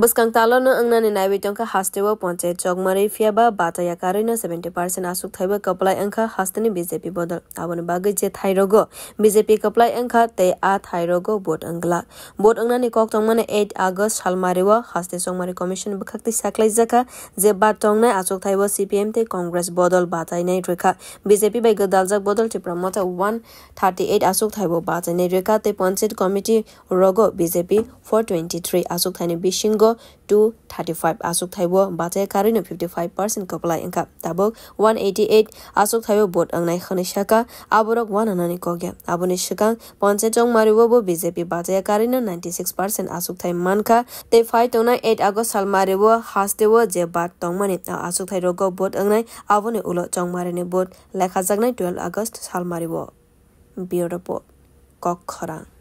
বুসকাং তালন অংনা নি নাইবি টংকা হাস্তেও পঞ্চায়েত চকমারি ফিয়াবা বাতায়া কারণে seventy percent আসুক থাইব কপলাই অংখা হাস্তেনি বিজেপি বদল আবন বাগে যে থাইরগ বিজেপি কপলাই অংখা তে আ থাইরগ ভোট অংলা ভোট অংনা নি কক টংমানে এইট আগস্ট সালমারিও হাস্তে চকমারি কমিশন বখাক্তি সাকলাই জাকা যে বাদ টংনাই আসুক থাইব সিপিএম তে কংগ্রেস বদল বাতাইনাই রেখা বিজেপি বাই গদালজাক বদল ত্রিপুরা মতা ওয়ান থার্টি এইট আসুক থাইব বাতাইনাই রেখা তে পঞ্চায়েত কমিটি রগ বিজেপি ফোর টোয়েন্টি থ্রি আসুক থাইনি বিশিং go to 35 asuk thaibo ba te karina 55% kaplai engka tabok 188 asuk thaibo bot angnai khane shaka aborok 190 ko ge aboni shaka panche chong maribo bo bjp ba te karina 96% asuk thai manka te 5 tona 8 august sal maribo hastewo je bat tongmani asuk thai rogo bot angnai abone ulo jong marine bot lekha jagnai 12 august sal maribo bureau report kharang